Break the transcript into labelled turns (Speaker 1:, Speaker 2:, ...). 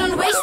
Speaker 1: couldn't waste